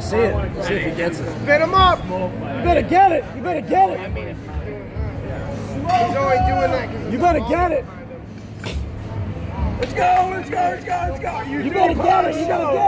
see it. See if he gets it. Spit him up. You better get it. You better get it. He's only doing that. You better get it. Let's go, let's go, let's go, let's go. You better get it. You better get it.